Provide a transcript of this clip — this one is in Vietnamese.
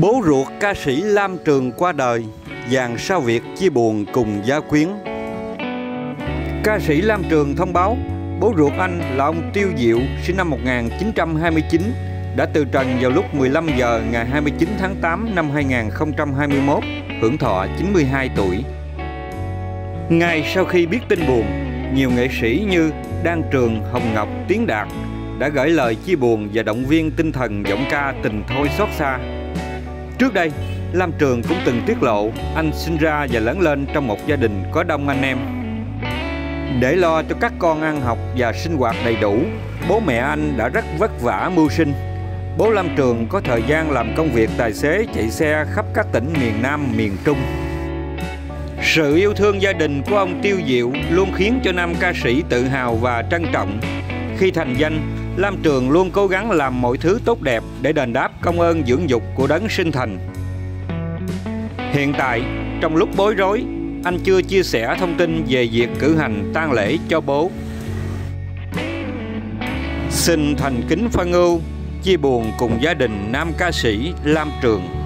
Bố ruột ca sĩ Lam Trường qua đời, dàn sao Việt chia buồn cùng gia quyến. Ca sĩ Lam Trường thông báo bố ruột anh là ông Tiêu Diệu sinh năm 1929 đã từ trần vào lúc 15 giờ ngày 29 tháng 8 năm 2021, hưởng thọ 92 tuổi. Ngay sau khi biết tin buồn, nhiều nghệ sĩ như Đan Trường, Hồng Ngọc, Tiến Đạt đã gửi lời chia buồn và động viên tinh thần giọng ca tình thôi xót xa. Trước đây, Lam Trường cũng từng tiết lộ anh sinh ra và lớn lên trong một gia đình có đông anh em. Để lo cho các con ăn học và sinh hoạt đầy đủ, bố mẹ anh đã rất vất vả mưu sinh. Bố Lam Trường có thời gian làm công việc tài xế chạy xe khắp các tỉnh miền Nam, miền Trung. Sự yêu thương gia đình của ông Tiêu Diệu luôn khiến cho nam ca sĩ tự hào và trân trọng. Khi thành danh, Lam Trường luôn cố gắng làm mọi thứ tốt đẹp để đền đáp công ơn dưỡng dục của đấng sinh thành. Hiện tại, trong lúc bối rối, anh chưa chia sẻ thông tin về việc cử hành tang lễ cho bố. Xin thành kính phân ưu, chia buồn cùng gia đình nam ca sĩ Lam Trường.